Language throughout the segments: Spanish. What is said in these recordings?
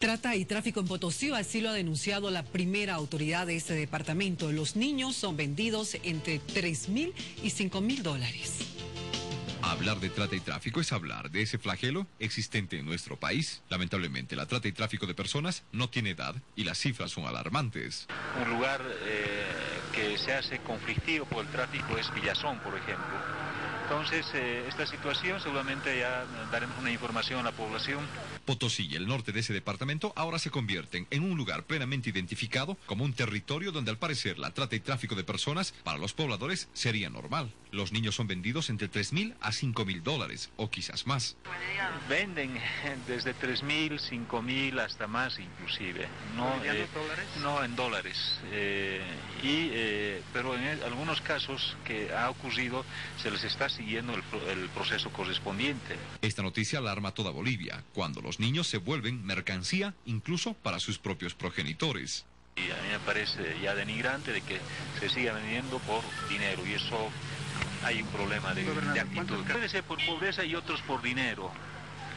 Trata y tráfico en Potosí, así lo ha denunciado la primera autoridad de este departamento. Los niños son vendidos entre 3 mil y 5 mil dólares. Hablar de trata y tráfico es hablar de ese flagelo existente en nuestro país. Lamentablemente, la trata y tráfico de personas no tiene edad y las cifras son alarmantes. Un lugar eh, que se hace conflictivo por el tráfico es Villazón, por ejemplo. Entonces, eh, esta situación seguramente ya daremos una información a la población. Potosí y el norte de ese departamento ahora se convierten en un lugar plenamente identificado como un territorio donde al parecer la trata y tráfico de personas para los pobladores sería normal. Los niños son vendidos entre 3 mil a 5 mil dólares o quizás más. Venden desde 3 mil, 5 mil hasta más inclusive. No, eh, dólares? No en dólares. Eh, y, pero en algunos casos que ha ocurrido se les está siguiendo el, proceso correspondiente. Esta noticia alarma a toda Bolivia, cuando los niños se vuelven mercancía incluso para sus propios progenitores. Y a mí me parece ya denigrante de que se siga vendiendo por dinero y eso hay un problema de, de actitud. Puede ser por pobreza y otros por dinero.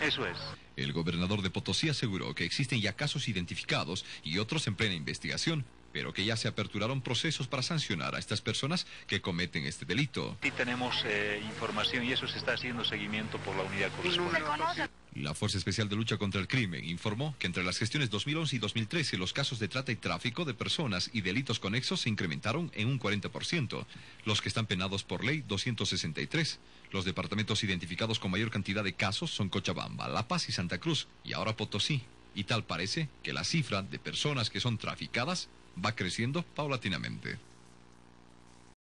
Eso es. El gobernador de Potosí aseguró que existen ya casos identificados y otros en plena investigación pero que ya se aperturaron procesos para sancionar a estas personas que cometen este delito. Sí tenemos eh, información y eso se está haciendo seguimiento por la unidad correspondiente. La Fuerza Especial de Lucha contra el Crimen informó que entre las gestiones 2011 y 2013 los casos de trata y tráfico de personas y delitos conexos se incrementaron en un 40%, los que están penados por ley 263. Los departamentos identificados con mayor cantidad de casos son Cochabamba, La Paz y Santa Cruz, y ahora Potosí. Y tal parece que la cifra de personas que son traficadas va creciendo paulatinamente.